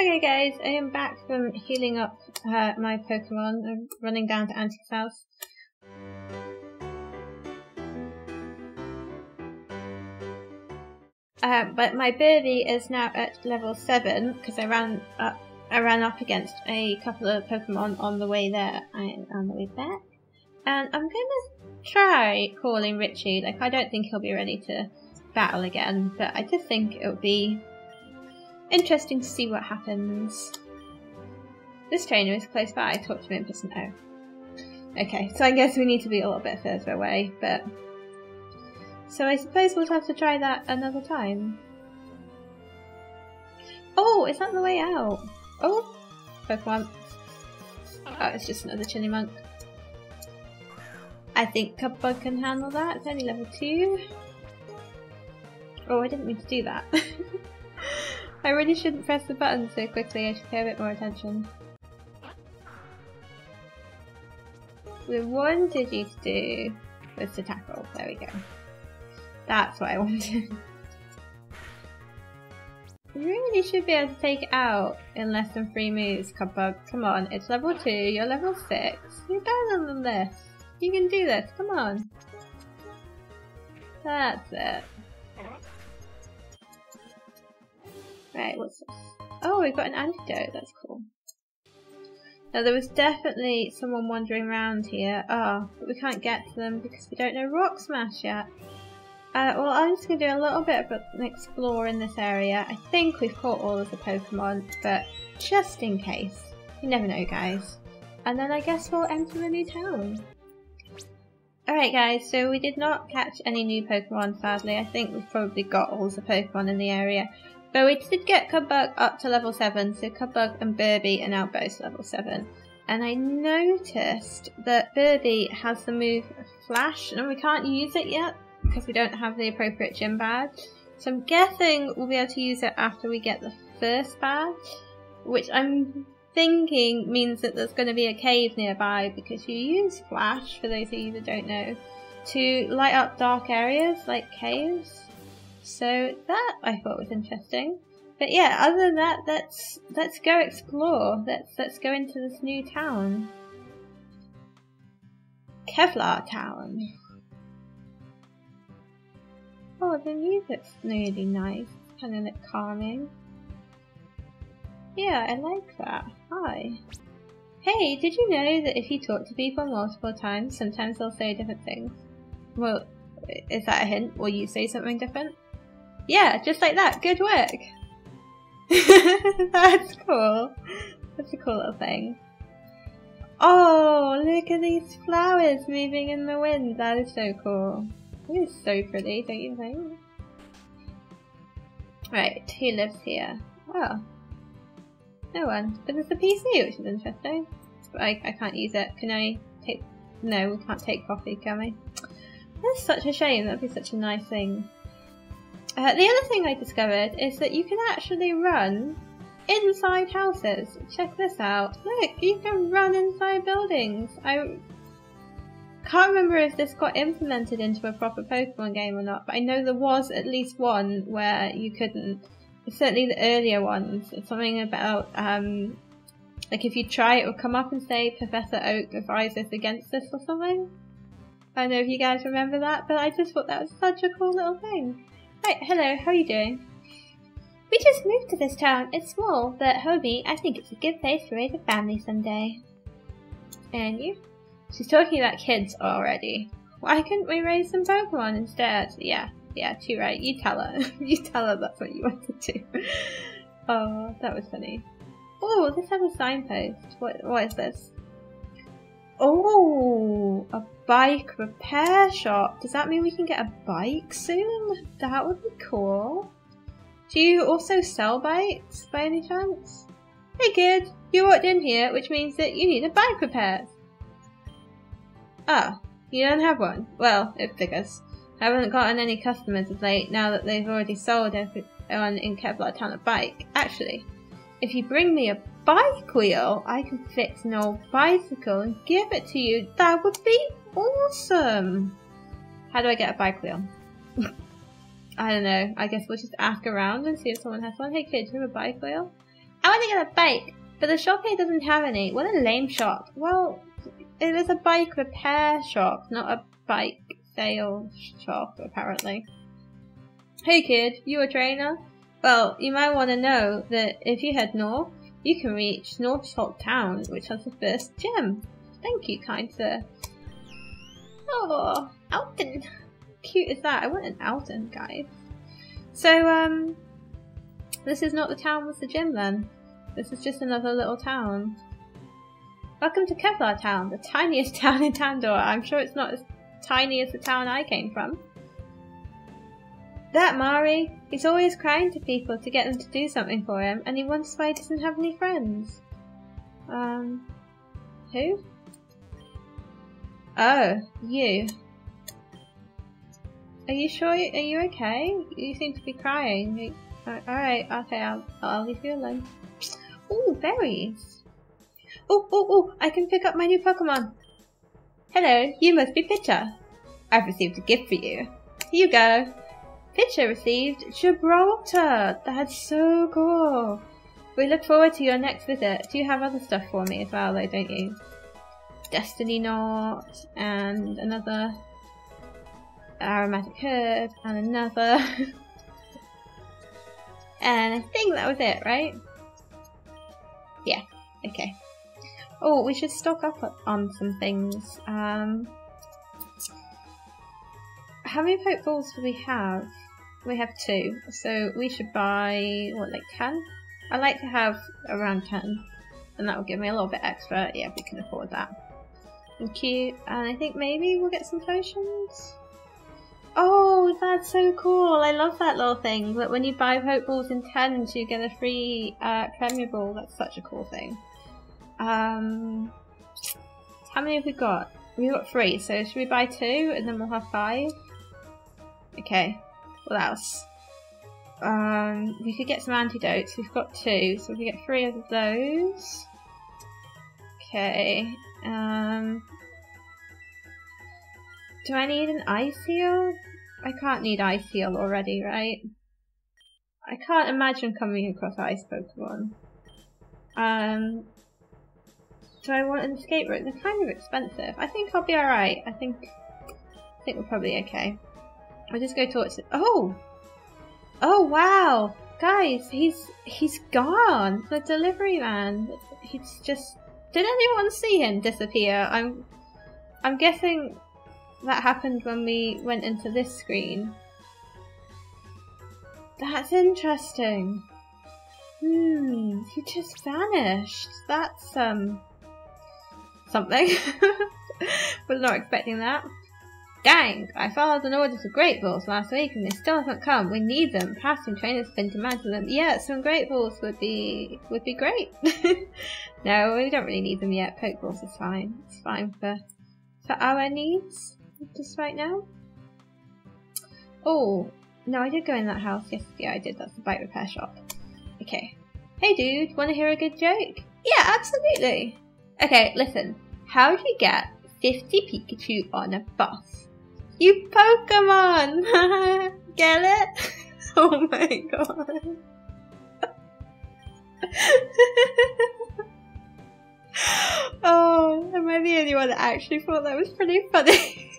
Okay guys, I am back from healing up uh, my Pokemon. I'm running down to Auntie's house. Uh, but my Birdie is now at level 7 because I ran up I ran up against a couple of Pokemon on the way there and on the way back. And I'm gonna try calling Richie. Like I don't think he'll be ready to battle again, but I just think it would be interesting to see what happens. This trainer is close by. Talk to him in person. Oh. Okay, so I guess we need to be a little bit further away, but so I suppose we'll have to try that another time. Oh, is that the way out? Oh, Pokemon. Oh, it's just another Chyinmunk. I think Cubbug can handle that. It's only level 2. Oh, I didn't mean to do that. I really shouldn't press the button so quickly. I should pay a bit more attention. The one you to do was to tackle. There we go. That's what I wanted. You really should be able to take it out in less than three moves, Cubbug. Come on, it's level 2, you're level 6. You're better than this. You can do this, come on. That's it. Right, what's this? Oh, we've got an antidote, that's cool. Now there was definitely someone wandering around here. Oh, but we can't get to them because we don't know Rock Smash yet. Uh, well, I'm just going to do a little bit of an explore in this area. I think we've caught all of the Pokemon, but just in case. You never know, guys. And then I guess we'll enter the new town. Alright guys, so we did not catch any new Pokemon sadly. I think we've probably got all the Pokemon in the area. But we did get Cubbug up to level 7, so Cubbug and Birbie are now both level 7. And I noticed that Birbie has the move Flash, and we can't use it yet because we don't have the appropriate gym badge. So I'm guessing we'll be able to use it after we get the first badge, which I'm thinking means that there's going to be a cave nearby because you use flash, for those of you that don't know, to light up dark areas like caves. So that I thought was interesting. But yeah, other than that, let's let's go explore. Let's let's go into this new town. Kevlar Town. Oh, the music's really nice. Kind of like calming. Yeah, I like that. Hi. Hey, did you know that if you talk to people multiple times, sometimes they'll say different things? Well, is that a hint? Will you say something different? Yeah, just like that. Good work. That's cool. That's a cool little thing. Oh, look at these flowers moving in the wind. That is so cool. It is so pretty, don't you think? Right, who lives here? Oh. No one. But there's a PC, which is interesting. But I, I can't use it. Can I take... No, we can't take coffee, can we? That's such a shame. That'd be such a nice thing. Uh, the other thing I discovered is that you can actually run inside houses. Check this out. Look, you can run inside buildings. I can't remember if this got implemented into a proper Pokemon game or not, but I know there was at least one where you couldn't. Certainly the earlier ones. Something about, um, like if you try it will come up and say Professor Oak advises against this or something. I don't know if you guys remember that, but I just thought that was such a cool little thing. Right, hello, how are you doing? We just moved to this town. It's small, but Hobie, I think it's a good place to raise a family someday. And you? She's talking about kids already. Why couldn't we raise some Pokemon instead? Yeah, yeah, too right. You tell her. you tell her that's what you wanted to. oh, that was funny. Oh, this has a signpost. What? What is this? Oh, a bike repair shop. Does that mean we can get a bike soon? That would be cool. Do you also sell bikes by any chance? Hey kid, you walked in here, which means that you need a bike repair. Ah, you don't have one? Well, it figures. I haven't gotten any customers of late now that they've already sold everyone in Kevlar Town a bike. Actually, if you bring me a bike wheel, I can fix an old bicycle and give it to you. That would be awesome! How do I get a bike wheel? I don't know. I guess we'll just ask around and see if someone has one. Hey kid, do you have a bike wheel? I want to get a bike, but the shop here doesn't have any. What a lame shop. Well, it is a bike repair shop, not a bike sales shop, apparently. Hey kid, you a trainer? Well, you might want to know that if you head north, you can reach North Salt Town, which has the first gym. Thank you, kind sir. Oh, Alton. Cute is that? I want an Alton, guys. So, um, this is not the town with the gym then. This is just another little town. Welcome to Kevlar Town, the tiniest town in Tandor. I'm sure it's not as tiny as the town I came from. That Mari, he's always crying to people to get them to do something for him, and he wonders why he doesn't have any friends. Um, who? Oh, you. Are you sure? Are you okay? You seem to be crying. Uh, Alright, okay, I'll, I'll leave you alone. Ooh, berries. Oh, oh, oh, I can pick up my new Pokemon. Hello, you must be Pitcher. I've received a gift for you. Here you go. Pitcher received Gibraltar. That's so cool. We look forward to your next visit. Do you have other stuff for me as well though, don't you? Destiny Knot and another aromatic herb and another and I think that was it, right? Yeah, okay. Oh, we should stock up on some things. Um, how many Pokeballs do we have? We have two, so we should buy, what, like 10? I like to have around 10, and that will give me a little bit extra. Yeah, we can afford that. Thank you. And I think maybe we'll get some potions? Oh, that's so cool. I love that little thing. That when you buy Pokeballs in 10s, you get a free uh, Premier Ball. That's such a cool thing. Um, how many have we got? We've got three, so should we buy two and then we'll have five? Okay, what else? Um, we could get some antidotes. We've got two, so we get three of those. Okay. Um, do I need an ice heal? I can't need ice heal already, right? I can't imagine coming across ice Pokemon. Um, do I want an escape route? They're kind of expensive. I think I'll be alright. I think I think we're probably okay. I'll just go talk to Oh! Oh wow! Guys, he's he's gone! The delivery man. He's just did anyone see him disappear? I'm I'm guessing that happened when we went into this screen. That's interesting. Hmm, he just vanished. That's, um, something. Was not expecting that. Dang, I followed an order for Great Balls last week and they still haven't come. We need them. Past trainers have been demanding them. Yeah, some Great Balls would be would be great. no, we don't really need them yet. Pokeballs is fine. It's fine for for our needs just right now. Oh, no, I did go in that house yesterday. I did. That's the bike repair shop. Okay. Hey, dude, want to hear a good joke? Yeah, absolutely. Okay, listen. How do you get 50 Pikachu on a bus? You Pokemon! get it? oh my god. oh, am I the only one that actually thought that was pretty funny?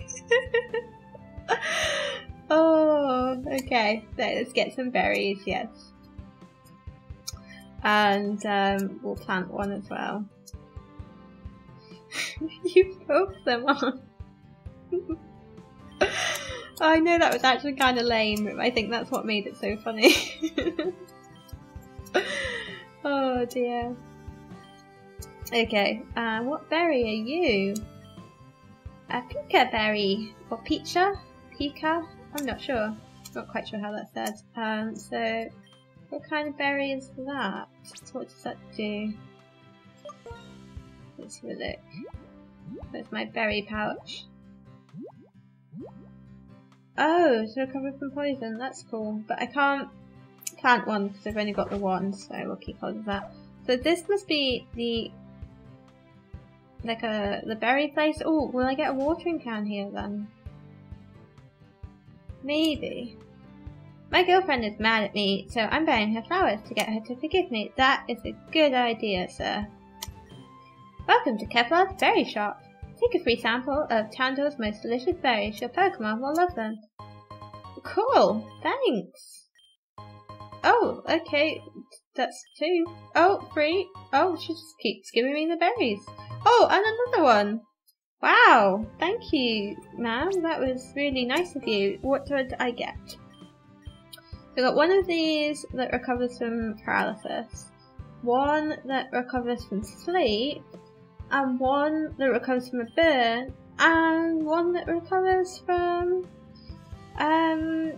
oh, okay. Let's get some berries, yes. And um, we'll plant one as well. you broke them on. I know that was actually kind of lame, I think that's what made it so funny. oh dear. Okay, uh, what berry are you? a pika berry or pizza, pika. I'm not sure. Not quite sure how that's said. Um, so, what kind of berry is that? So what does that do? Let's have a look. There's my berry pouch. Oh, it's recovered from poison. That's cool. But I can't plant one because I've only got the one, so we'll keep hold of that. So this must be the like a the berry place. Oh, will I get a watering can here then? Maybe. My girlfriend is mad at me, so I'm buying her flowers to get her to forgive me. That is a good idea, sir. Welcome to Kevlar's Berry Shop. Take a free sample of Tandor's most delicious berries. Your Pokemon will love them. Cool, thanks. Oh, okay, that's two. Oh, three. Oh, she just keeps giving me the berries. Oh, and another one. Wow, thank you, ma'am. That was really nice of you. What did I get? I got one of these that recovers from paralysis, one that recovers from sleep, and one that recovers from a burn, and one that recovers from um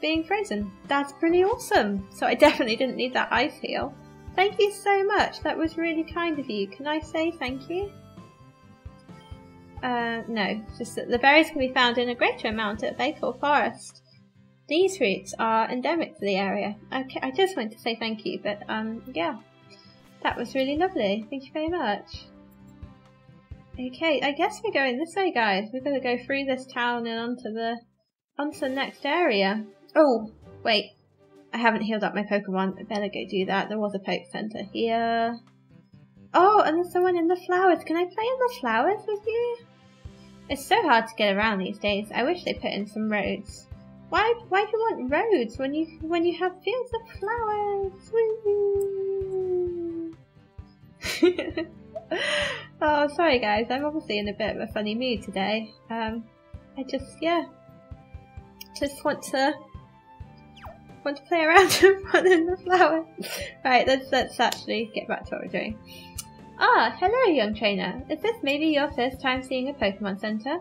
being frozen. That's pretty awesome. So I definitely didn't need that ice heal. Thank you so much. That was really kind of you. Can I say thank you? Uh, no, just that the berries can be found in a greater amount at Bakewell Forest. These fruits are endemic to the area. Okay, I just wanted to say thank you, but um, yeah, that was really lovely. Thank you very much. Okay, I guess we're going this way, guys. We're going to go through this town and onto the onto the next area. Oh, wait. I haven't healed up my Pokemon. I better go do that. There was a Poke Center here. Oh, and there's someone in the flowers. Can I play in the flowers with you? It's so hard to get around these days. I wish they put in some roads. Why why do you want roads when you when you have fields of flowers? oh, sorry guys. I'm obviously in a bit of a funny mood today. Um, I just yeah, just want to want to play around and run in the flower. right, let's let's actually get back to what we're doing. Ah, hello young trainer. Is this maybe your first time seeing a Pokemon Center?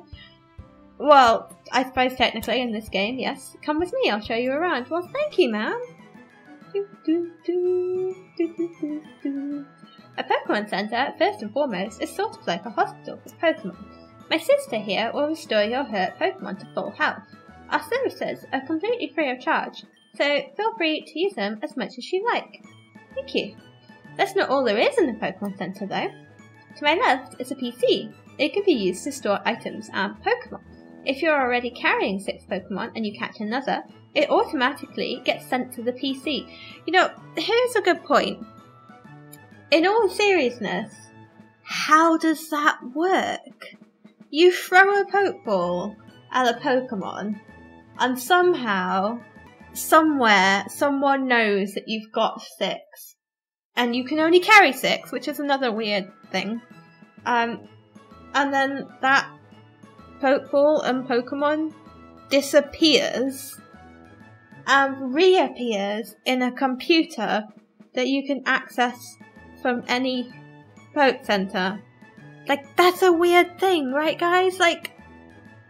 Well, I suppose technically in this game, yes. Come with me, I'll show you around. Well, thank you, ma'am. A Pokemon Center, first and foremost, is sort of like a hospital for Pokemon. My sister here will restore your hurt Pokemon to full health. Our services are completely free of charge, so feel free to use them as much as you like. Thank you. That's not all there is in the Pokemon Center though. To my left is a PC. It can be used to store items and Pokemon. If you're already carrying six Pokemon and you catch another, it automatically gets sent to the PC. You know, here's a good point. In all seriousness, how does that work? You throw a Pokeball at a Pokemon, and somehow, somewhere, someone knows that you've got six. And you can only carry six, which is another weird thing. Um, and then that Pokeball and Pokemon disappears and reappears in a computer that you can access from any Poke Center. Like, that's a weird thing, right, guys? Like,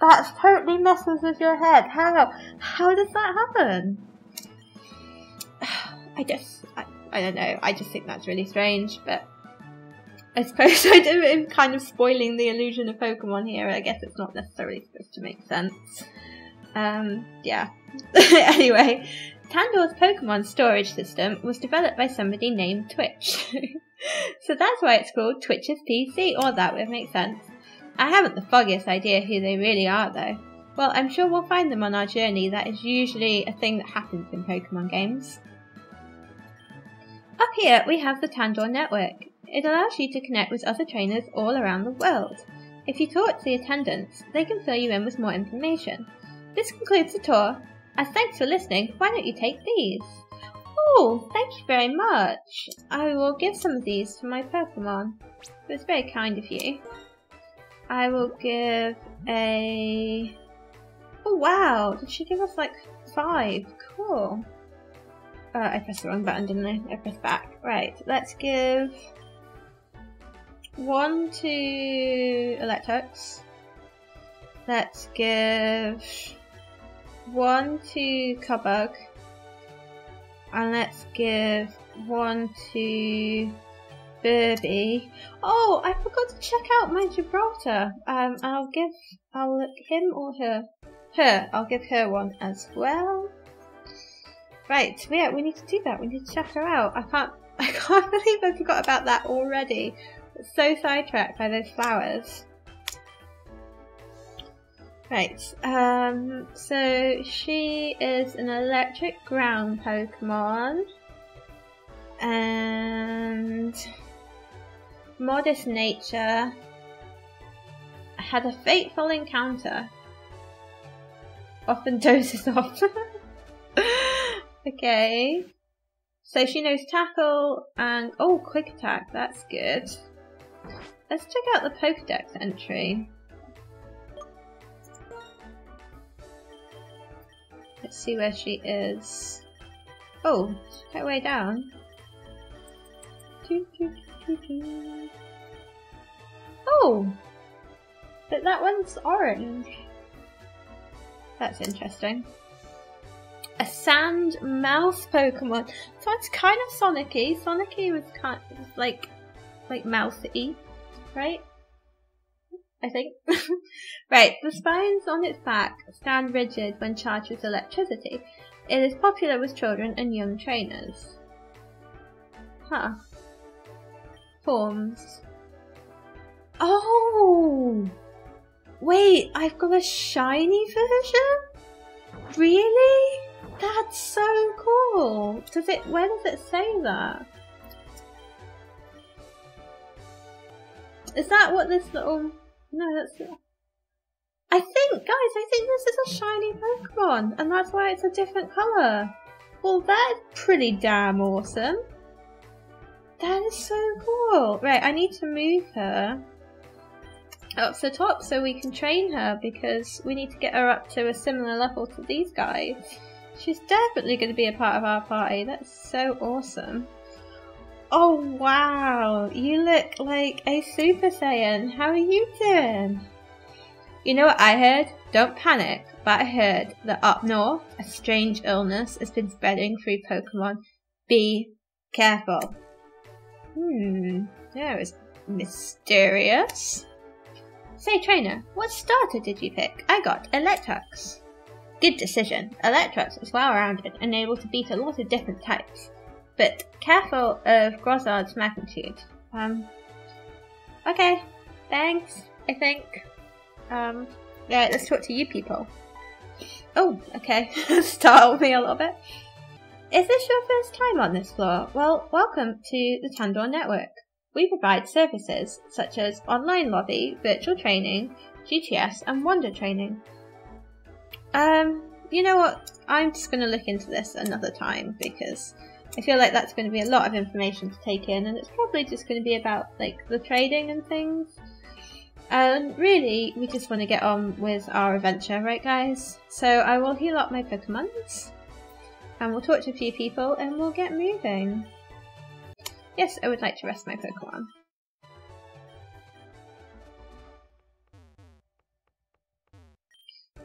that totally messes with your head. How? How does that happen? I just, I, I don't know. I just think that's really strange, but I suppose I am kind of spoiling the illusion of Pokemon here. I guess it's not necessarily supposed to make sense. Um, yeah. anyway, Tandor's Pokemon storage system was developed by somebody named Twitch. so that's why it's called Twitch's PC, or that would make sense. I haven't the foggiest idea who they really are though. Well, I'm sure we'll find them on our journey. That is usually a thing that happens in Pokemon games. Up here we have the Tandor network. It allows you to connect with other trainers all around the world. If you talk to the attendants, they can fill you in with more information. This concludes the tour. As thanks for listening, why don't you take these? Oh, thank you very much. I will give some of these to my Pokemon. It was very kind of you. I will give a... Oh wow, did she give us like five? Cool. Uh, I pressed the wrong button, didn't I? I pressed back. Right, let's give one to Electrox. Let's give one to Cubbug. And let's give one to Birbie. Oh, I forgot to check out my Gibraltar. Um, I'll give, I'll him or her, her, I'll give her one as well. Right, yeah, we need to do that. We need to check her out. I can't, I can't believe I forgot about that already. So sidetracked by those flowers. Right, um, so she is an electric ground Pokemon. And modest nature had a fateful encounter. Often dozes off. okay. So she knows tackle and oh quick attack, that's good. Let's check out the Pokedex entry. Let's see where she is. Oh, quite way down. Oh! But that one's orange. That's interesting. A sand mouse Pokemon. So it's kind of Sonicy. Sonicy was kind of like like mousy, right? I think. right, the spines on its back stand rigid when charged with electricity. It is popular with children and young trainers. Huh. Forms. Oh! Wait, I've got a shiny version? Really? That's so cool. Does it, where does it say that? Is that what this little, no that's, I think, guys, I think this is a shiny Pokemon and that's why it's a different colour. Well, that's pretty damn awesome. That is so cool. Right, I need to move her up to the top so we can train her because we need to get her up to a similar level to these guys. She's definitely going to be a part of our party. That's so awesome. Oh wow, you look like a Super Saiyan. How are you doing? You know what I heard? Don't panic, but I heard that up north, a strange illness has been spreading through Pokemon. Be careful. Hmm, that was mysterious. Say, trainer, what starter did you pick? I got Electrox. Good decision. Electrox is well rounded and able to beat a lot of different types. But careful of Grozzard's magnitude. Um, okay, thanks, I think. Um, yeah, let's talk to you people. Oh, okay, startle me a little bit. Is this your first time on this floor? Well, welcome to the Tandor Network. We provide services such as online lobby, virtual training, GTS, and Wonder training. Um, you know what? I'm just going to look into this another time because I feel like that's going to be a lot of information to take in, and it's probably just going to be about like the trading and things. And really, we just want to get on with our adventure, right, guys? So I will heal up my Pokemons, and we'll talk to a few people, and we'll get moving. Yes, I would like to rest my Pokemon.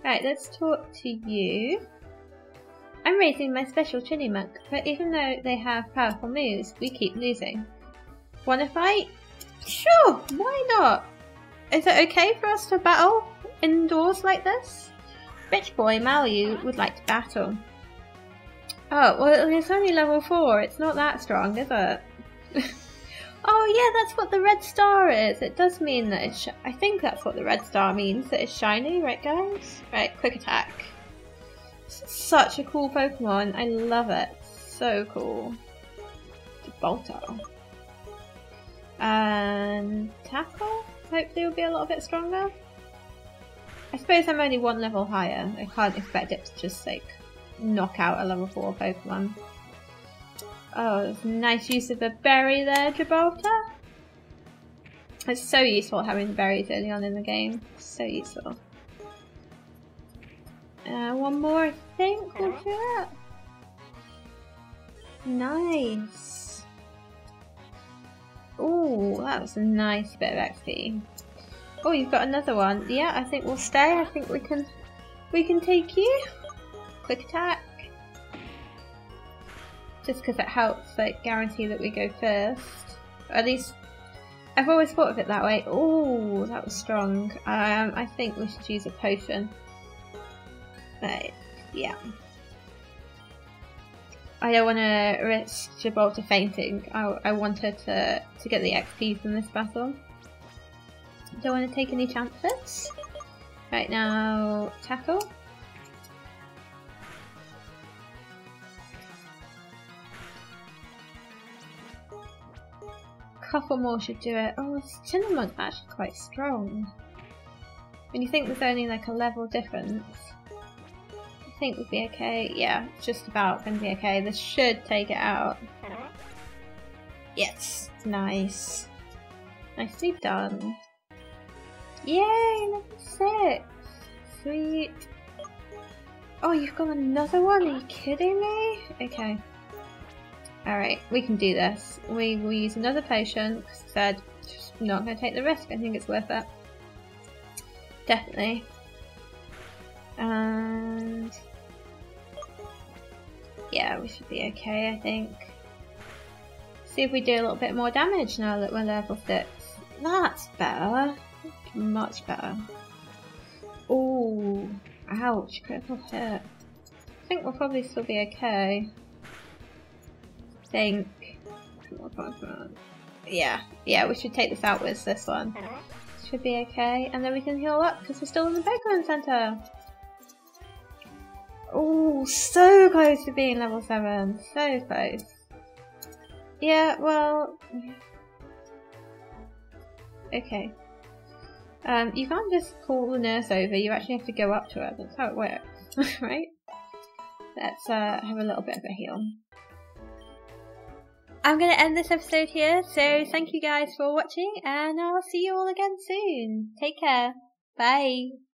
Right, let's talk to you. I'm raising my special Chyinmunk, but even though they have powerful moves, we keep losing. Wanna fight? Sure, why not? Is it okay for us to battle indoors like this? Rich boy Malu would like to battle. Oh, well it's only level 4, it's not that strong, is it? oh yeah, that's what the red star is. It does mean that I think that's what the red star means, that it's shiny, right guys? Right, quick attack. Such a cool Pokemon. I love it. So cool. Gibraltar. And tackle? Hopefully will be a little bit stronger. I suppose I'm only one level higher. I can't expect it to just like knock out a level 4 Pokemon. Oh, nice use of a berry there, Gibraltar. It's so useful having berries early on in the game. So useful. Uh, one more, I think, we'll. Nice. Oh, that was a nice bit of XP. Oh, you've got another one. Yeah, I think we'll stay. I think we can, we can take you. Quick attack. Just because it helps, like, guarantee that we go first. at least, I've always thought of it that way. Oh, that was strong. Um, I think we should use a potion. But yeah. I don't want to risk Gibraltar fainting. I, I want her to, to get the XP from this battle. Don't want to take any chances. Right now, tackle. Couple more should do it. Oh, Cinnamon's actually quite strong. When you think there's only like a level difference, think we'd be okay. Yeah, just about gonna be okay. This should take it out. Yes, nice. Nicely done. Yay, level 6! Sweet. Oh, you've got another one? Are you kidding me? Okay. Alright, we can do this. We will use another potion, because I said, just not going to take the risk. I think it's worth it. Definitely. And... Yeah, we should be okay, I think. See if we do a little bit more damage now that we're level 6. That's better. Much better. Oh, ouch, critical hit. I think we'll probably still be okay. think. Yeah, yeah, we should take this out with this one. Should be okay, and then we can heal up because we're still in the Pokemon Center. Oh, so close to being level 7. So close. Yeah, well... Okay. Um, you can't just call the nurse over, you actually have to go up to her. That's how it works, right? Let's uh, have a little bit of a heal. I'm going to end this episode here, so thank you guys for watching, and I'll see you all again soon. Take care. Bye.